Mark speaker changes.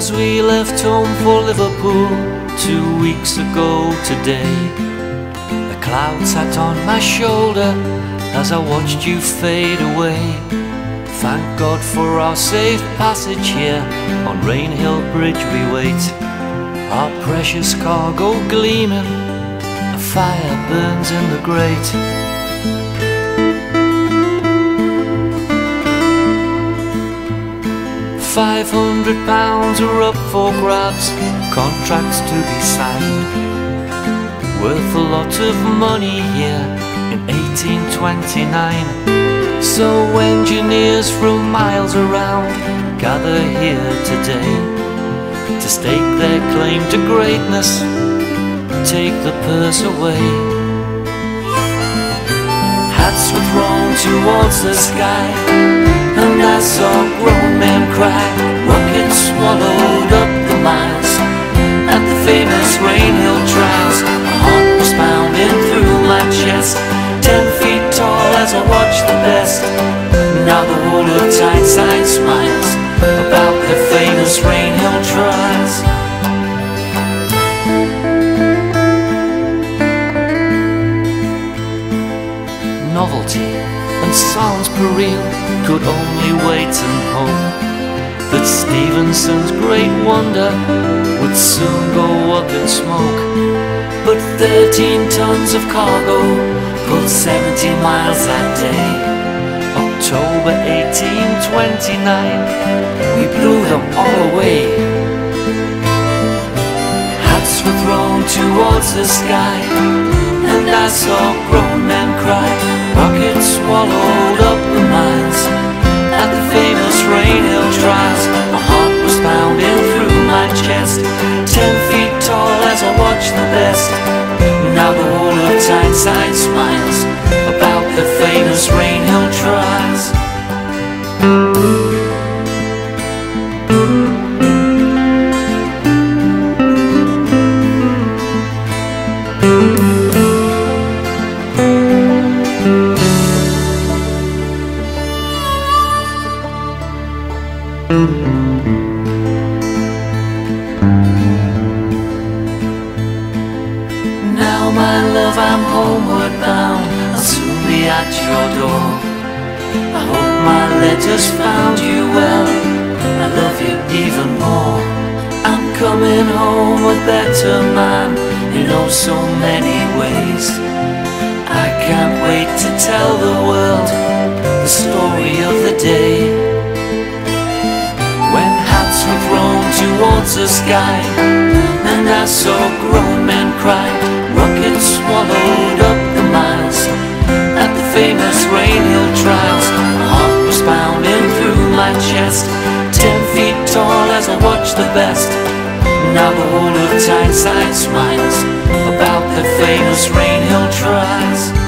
Speaker 1: as we left home for Liverpool two weeks ago today. The cloud sat on my shoulder as I watched you fade away. Thank God for our safe passage here on Rainhill Bridge we wait. Our precious cargo gleaming, a fire burns in the grate. Five hundred pounds are up for grabs, contracts to be signed. Worth a lot of money here in 1829. So engineers from miles around gather here today to stake their claim to greatness, take the purse away. Hats were thrown towards the sky, and I saw grown men cry. Rockets swallowed up the miles at the famous Rainhill trials. My heart was pounding through my chest, ten feet tall as I watched the best. Now the whole of Tyneside smiles about the famous Rainhill trials. Novelty and Sans Pareil could only wait and hope that Stephenson's great wonder would soon go up in smoke. But 13 tons of cargo pulled 70 miles that day. October 1829, we blew them all away. Hats were thrown towards the sky, and I saw grown men cry. Rockets swallowed up the mines Now, my love, I'm homeward bound. I'll soon be at your door. I hope my letters found you well. I love you even more. I'm coming home a better man in oh so many ways. I can't wait to tell the world towards the sky, and I saw grown men cry, rockets swallowed up the miles at the famous Rainhill trials. My heart was pounding through my chest, ten feet tall as I watched the best. Now the whole of Tyneside smiles about the famous Rainhill trials.